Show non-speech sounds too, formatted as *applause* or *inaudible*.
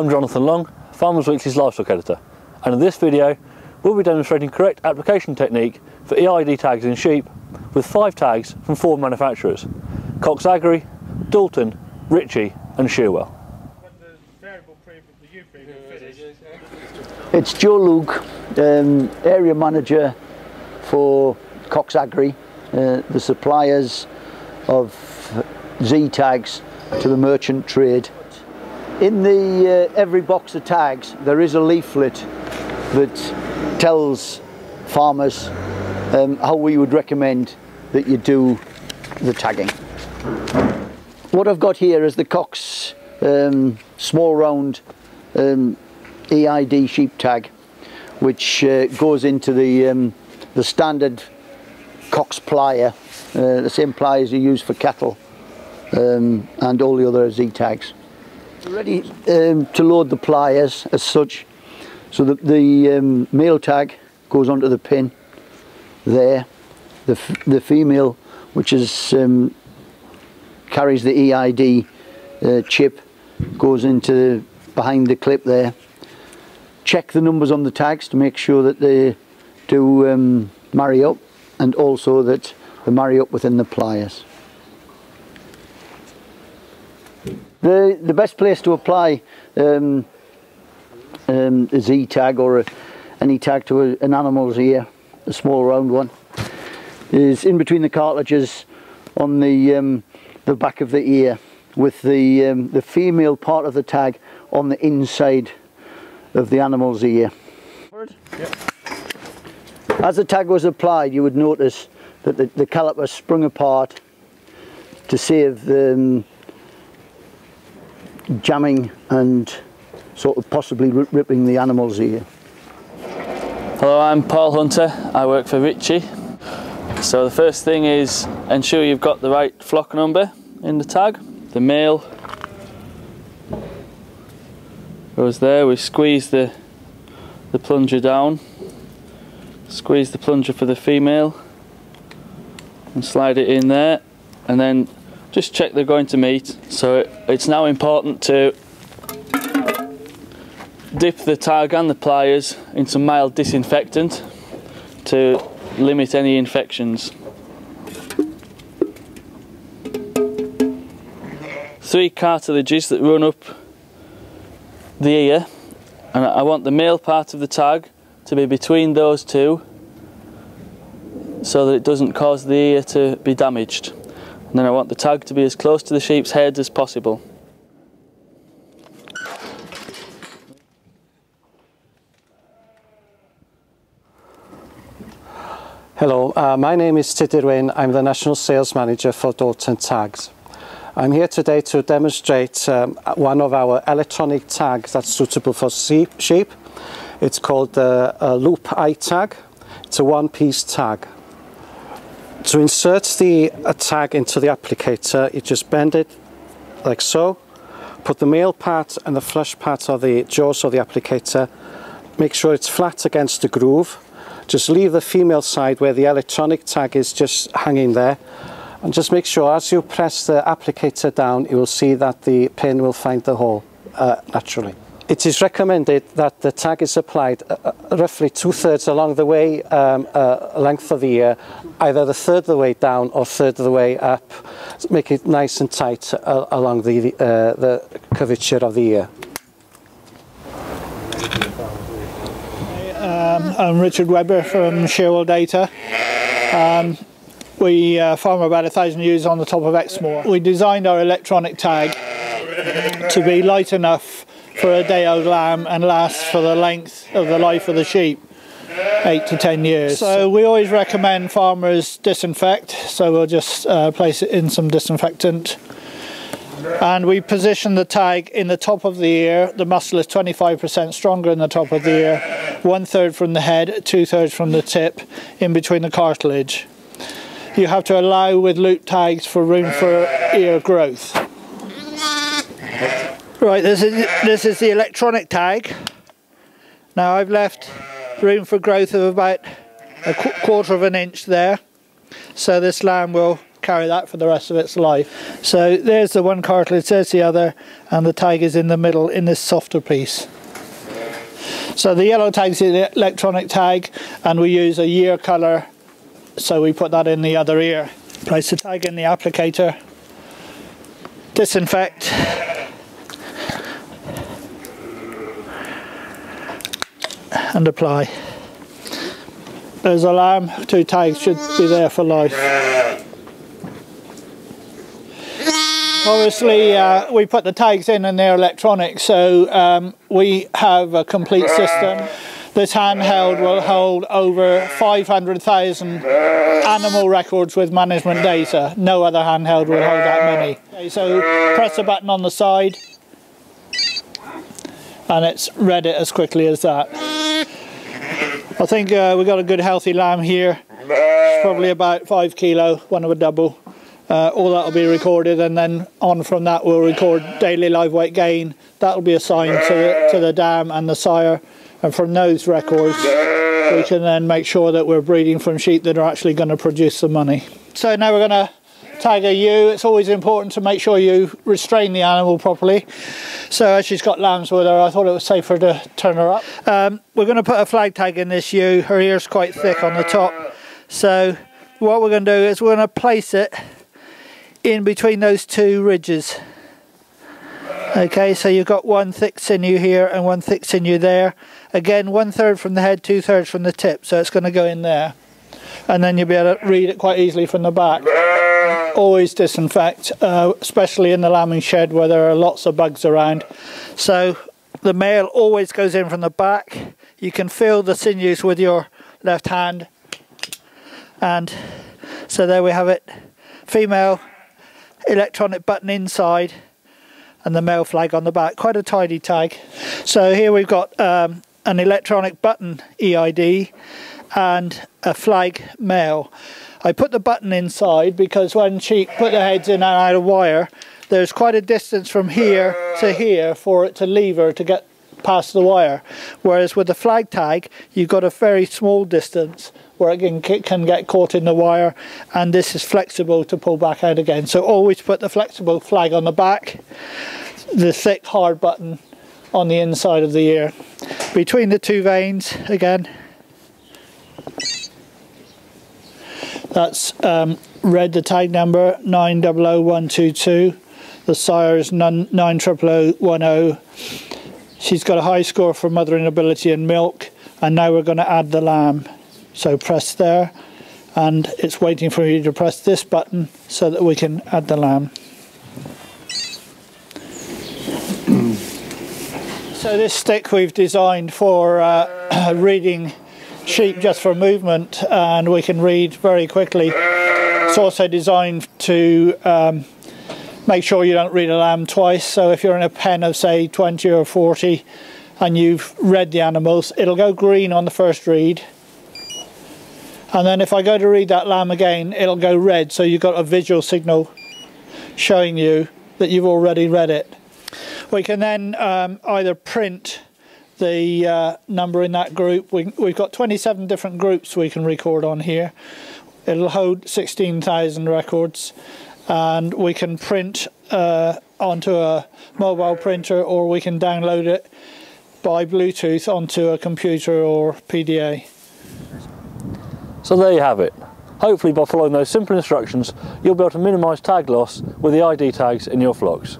I'm Jonathan Long, Farmers Weekly's livestock editor, and in this video we'll be demonstrating correct application technique for EID tags in sheep with five tags from four manufacturers, Cox Agri, Dalton, Ritchie and Shearwell. It's Joe Luke, um, area manager for Cox Agri, uh, the suppliers of Z tags to the merchant trade. In the uh, every box of tags there is a leaflet that tells farmers um, how we would recommend that you do the tagging. What I've got here is the Cox um, small round um, EID sheep tag which uh, goes into the, um, the standard Cox plier, uh, the same pliers you use for cattle um, and all the other Z tags. Ready um, to load the pliers as such. So that the um, male tag goes onto the pin there. The, the female which is um, carries the EID uh, chip goes into behind the clip there. Check the numbers on the tags to make sure that they do um, marry up and also that they marry up within the pliers The, the best place to apply um, um, a Z tag or a, any tag to a, an animal's ear, a small round one, is in between the cartilages on the, um, the back of the ear with the, um, the female part of the tag on the inside of the animal's ear. Yep. As the tag was applied you would notice that the, the caliper sprung apart to save the, um, jamming and sort of possibly ripping the animal's ear. Hello, I'm Paul Hunter. I work for Ritchie. So the first thing is ensure you've got the right flock number in the tag. The male goes there. We squeeze the the plunger down. Squeeze the plunger for the female and slide it in there and then just check they're going to meet. So it's now important to dip the tag and the pliers in some mild disinfectant to limit any infections. Three cartilages that run up the ear and I want the male part of the tag to be between those two so that it doesn't cause the ear to be damaged. And then I want the tag to be as close to the sheep's head as possible. Hello, uh, my name is Tudur I'm the National Sales Manager for Dalton Tags. I'm here today to demonstrate um, one of our electronic tags that's suitable for sheep. It's called uh, loop eye tag. It's a one-piece tag. To insert the tag into the applicator, you just bend it like so, put the male part and the flush part of the jaws of the applicator, make sure it's flat against the groove, just leave the female side where the electronic tag is just hanging there, and just make sure as you press the applicator down, you will see that the pin will find the hole uh, naturally. It is recommended that the tag is applied uh, uh, roughly two-thirds along the way um, uh, length of the ear, either the third of the way down or third of the way up, make it nice and tight uh, along the, uh, the curvature of the ear. Um, I'm Richard Webber from Shearwell Data. Um, we uh, farm about a thousand ewes on the top of Exmoor. We designed our electronic tag to be light enough for a day old lamb and lasts for the length of the life of the sheep eight to ten years. So we always recommend farmers disinfect so we'll just uh, place it in some disinfectant. And we position the tag in the top of the ear. The muscle is 25% stronger in the top of the ear one third from the head two thirds from the tip in between the cartilage. You have to allow with loop tags for room for ear growth Right, this is this is the electronic tag. Now I've left room for growth of about a qu quarter of an inch there, so this lamb will carry that for the rest of its life. So there's the one cartilage, there's the other, and the tag is in the middle in this softer piece. So the yellow tag is the electronic tag, and we use a year colour, so we put that in the other ear. Place the tag in the applicator, disinfect, and apply. There's a lamb, two tags should be there for life. Obviously, uh, we put the tags in and they're electronic, so um, we have a complete system. This handheld will hold over 500,000 animal records with management data. No other handheld will hold that many. Okay, so press the button on the side and it's read it as quickly as that. I think uh, we've got a good healthy lamb here. It's probably about five kilo, one of a double. Uh, all that will be recorded and then on from that we'll record daily live weight gain. That will be assigned to the, to the dam and the sire and from those records we can then make sure that we're breeding from sheep that are actually going to produce the money. So now we're going to a ewe. It's always important to make sure you restrain the animal properly. So as she's got lambs with her, I thought it was safer to turn her up. Um, we're going to put a flag tag in this ewe. Her ear's quite thick on the top. So what we're going to do is we're going to place it in between those two ridges. Okay, so you've got one thick sinew here and one thick sinew there. Again, one third from the head, two thirds from the tip, so it's going to go in there. And then you'll be able to read it quite easily from the back. Always disinfect, uh, especially in the lambing shed where there are lots of bugs around. So the male always goes in from the back. You can feel the sinews with your left hand. And so there we have it. Female electronic button inside and the male flag on the back. Quite a tidy tag. So here we've got um, an electronic button EID and a flag male. I put the button inside because when she put the heads in and out of wire, there's quite a distance from here to here for it to lever to get past the wire. Whereas with the flag tag, you've got a very small distance where it can, can get caught in the wire and this is flexible to pull back out again. So always put the flexible flag on the back, the thick hard button on the inside of the ear. Between the two veins again, that's um, read the tag number 900122. The sire is 900010. She's got a high score for mothering ability and milk and now we're going to add the lamb. So press there and it's waiting for you to press this button so that we can add the lamb. so this stick we've designed for uh, *clears throat* reading sheep just for movement and we can read very quickly. It's also designed to um, make sure you don't read a lamb twice so if you're in a pen of say 20 or 40 and you've read the animals it'll go green on the first read and then if I go to read that lamb again it'll go red so you've got a visual signal showing you that you've already read it. We can then um, either print the uh, number in that group. We, we've got 27 different groups we can record on here. It'll hold 16,000 records and we can print uh, onto a mobile printer or we can download it by Bluetooth onto a computer or PDA. So there you have it. Hopefully by following those simple instructions you'll be able to minimise tag loss with the ID tags in your flocks.